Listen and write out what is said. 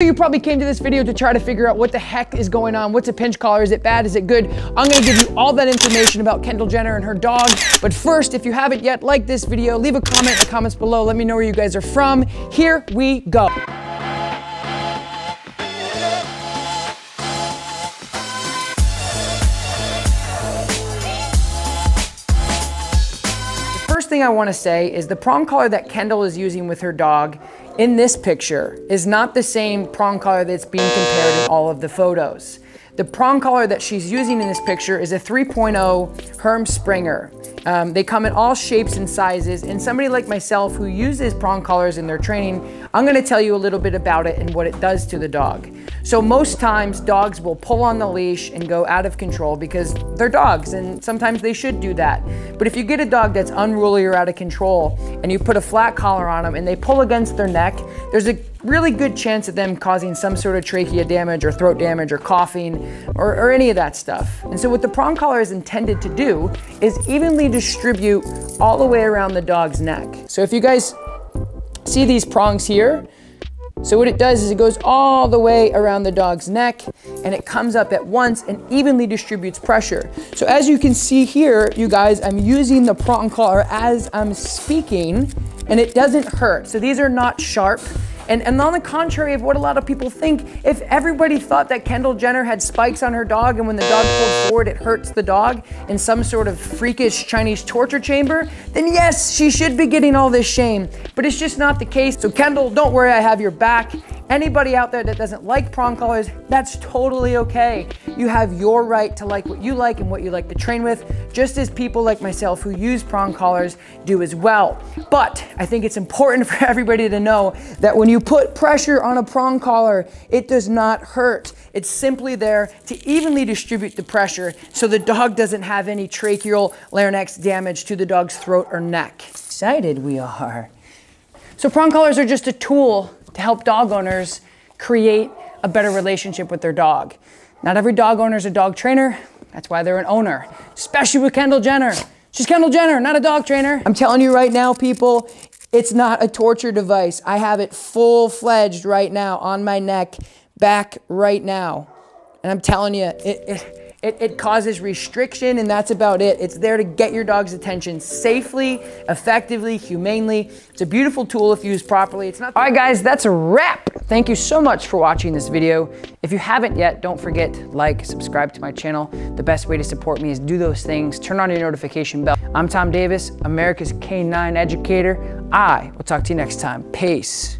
You probably came to this video to try to figure out what the heck is going on. What's a pinch collar? Is it bad? Is it good? I'm gonna give you all that information about Kendall Jenner and her dog. But first, if you haven't yet, like this video, leave a comment in the comments below. Let me know where you guys are from. Here we go. Thing I wanna say is the prong collar that Kendall is using with her dog in this picture is not the same prong collar that's being compared in all of the photos. The prong collar that she's using in this picture is a 3.0 Herm Sprenger. Um, they come in all shapes and sizes, and somebody like myself who uses prong collars in their training, I'm gonna tell you a little bit about it and what it does to the dog. So most times dogs will pull on the leash and go out of control because they're dogs and sometimes they should do that. But if you get a dog that's unruly or out of control and you put a flat collar on them and they pull against their neck, there's a really good chance of them causing some sort of trachea damage or throat damage or coughing or, or any of that stuff. And so what the prong collar is intended to do is evenly distribute all the way around the dog's neck. So if you guys see these prongs here, so what it does is it goes all the way around the dog's neck and it comes up at once and evenly distributes pressure. So as you can see here, you guys, I'm using the prong collar as I'm speaking and it doesn't hurt. So these are not sharp. And, and on the contrary of what a lot of people think, if everybody thought that Kendall Jenner had spikes on her dog and when the dog pulled forward, it hurts the dog in some sort of freakish Chinese torture chamber, then yes, she should be getting all this shame. But it's just not the case. So Kendall, don't worry, I have your back. Anybody out there that doesn't like prong collars, that's totally okay. You have your right to like what you like and what you like to train with, just as people like myself who use prong collars do as well. But I think it's important for everybody to know that when you put pressure on a prong collar, it does not hurt. It's simply there to evenly distribute the pressure so the dog doesn't have any tracheal larynx damage to the dog's throat or neck. Excited we are. So prong collars are just a tool to help dog owners create a better relationship with their dog. Not every dog owner is a dog trainer. That's why they're an owner, especially with Kendall Jenner. She's Kendall Jenner, not a dog trainer. I'm telling you right now, people, it's not a torture device. I have it full fledged right now on my neck, back right now. And I'm telling you, it, it it, it, causes restriction and that's about it. It's there to get your dog's attention safely, effectively, humanely. It's a beautiful tool if used properly. It's not- All right guys, that's a wrap. Thank you so much for watching this video. If you haven't yet, don't forget, like, subscribe to my channel. The best way to support me is do those things. Turn on your notification bell. I'm Tom Davis, America's Canine Educator. I will talk to you next time. Peace.